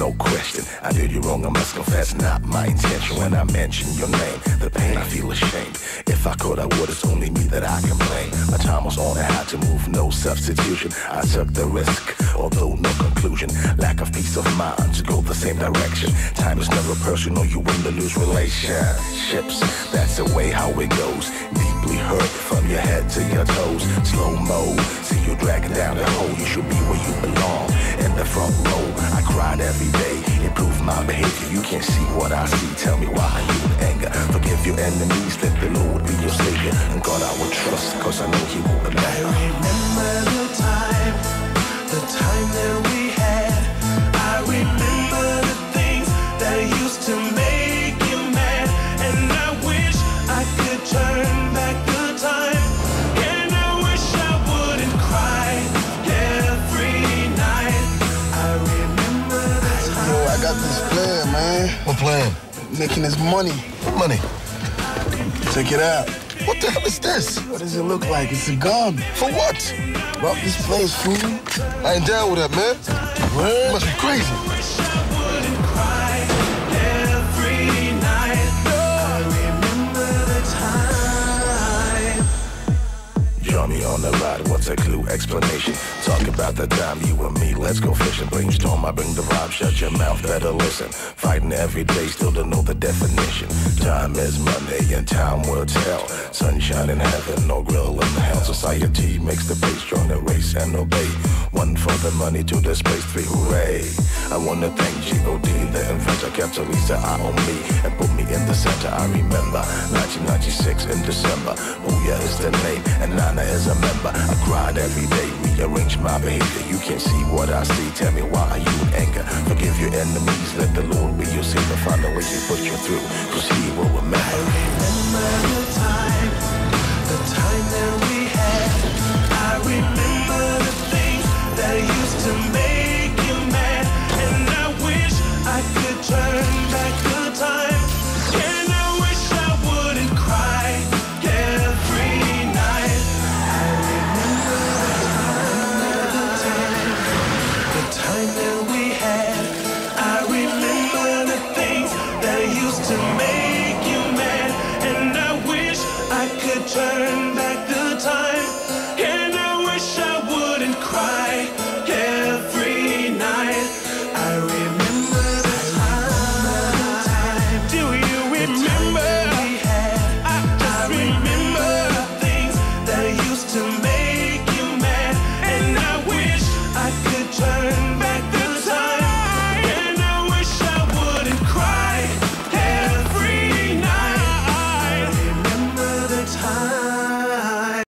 no question. I did you wrong, I must confess, not my intention. When I mention your name, the pain I feel ashamed. If I could, I would, it's only me that I can blame. My time was on, I had to move, no substitution. I took the risk, although no conclusion. Lack of peace of mind to go the same direction. Time is never personal, you win the lose relationships. That's the way how it goes. Deeply hurt from your head to your toes. Slow mo, see you dragging down the hole. You should be where you belong. The front row, I cried every day. Improve my behavior, you can't see what I see. Tell me why are you in anger? Forgive your enemies, let the Lord be your savior. And God I will trust, cause I know he will I remember. Got this plan, man. What plan? Making this money. What money? Check it out. What the hell is this? What does it look like? It's a gun. For what? Rob this place, fool. I ain't down with that, man. You must be crazy. On the ride, what's a clue? Explanation. Talk about the time you and me, let's go fishing. Brainstorm, I bring the vibe, shut your mouth, better listen. Fighting every day, still don't know the definition. Time is money and time will tell. Sunshine in heaven, no grill in hell. Society makes the base, join the race and obey. One for the money, two the space, three hooray. I wanna thank G.O.D., the inventor, kept Lisa eye on me and put me in the center. I remember 1996 in December. Booyah is the name and Nana is a member. I cried every day, rearrange my behavior. You can't see what I see. Tell me why are you in anger? Forgive your enemies, let the Lord be your savior. Find a way to push you through, he will remember. to me.